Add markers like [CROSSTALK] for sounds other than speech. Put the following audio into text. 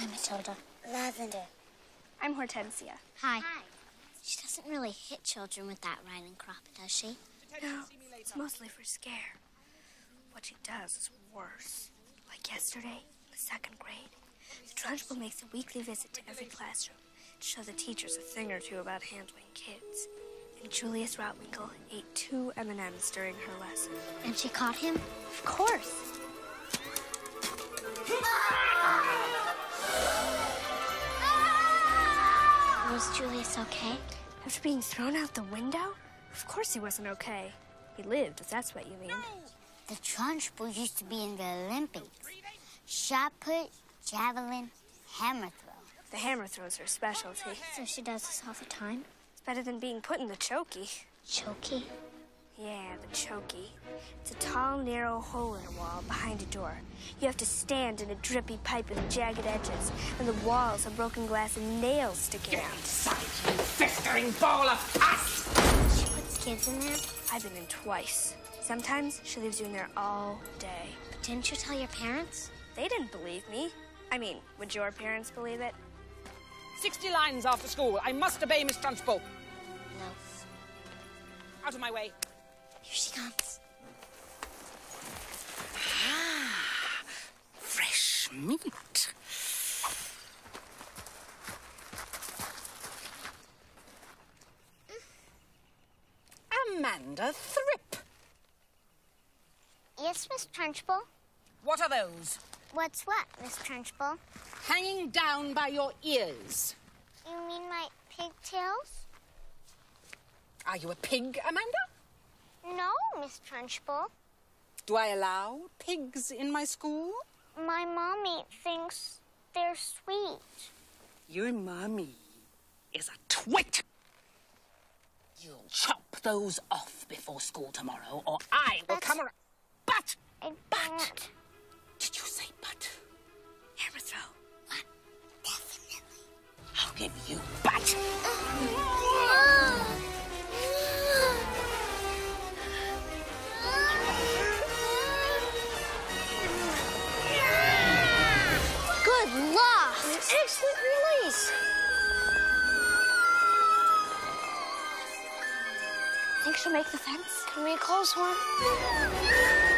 I'm Matilda. Lavender. I'm Hortensia. Hi. Hi. She doesn't really hit children with that riding crop, does she? No, it's mostly for scare. What she does is worse. Like yesterday, in the second grade, the Trunchbull makes a weekly visit to every classroom to show the teachers a thing or two about handling kids. And Julius Rottwinkle ate two M&Ms during her lesson. And she caught him? Of course. [LAUGHS] Ah! Was Julius okay? After being thrown out the window? Of course he wasn't okay. He lived, if that's what you mean. The Trunchbull used to be in the Olympics. Shot put, javelin, hammer throw. The hammer throws her specialty. So she does this all the time? It's better than being put in the chokey. Chokey? Yeah, the chokey. It's a tall, narrow hole in a wall behind a door. You have to stand in a drippy pipe with jagged edges, and the walls are broken glass and nails sticking out. Inside, you festering ball of pus! She puts kids in there? I've been in twice. Sometimes she leaves you in there all day. But didn't you tell your parents? They didn't believe me. I mean, would your parents believe it? 60 lines after school. I must obey Miss Trunchbull. No. Out of my way. Here she comes. Ah, Fresh meat. Amanda Thrip. Yes, Miss Trunchbull? What are those? What's what, Miss Trunchbull? Hanging down by your ears. You mean my pigtails? Are you a pig, Amanda? No, Miss Trunchbull. Do I allow pigs in my school? My mommy thinks they're sweet. Your mommy is a twit. You'll chop those off before school tomorrow, or I will That's- come around. But! I But! don't. Did you say but? Hammer throw. What? Definitely. I'll give you but. [LAUGHS] loss! Excellent release. Think she'll make the fence? Can we a close one?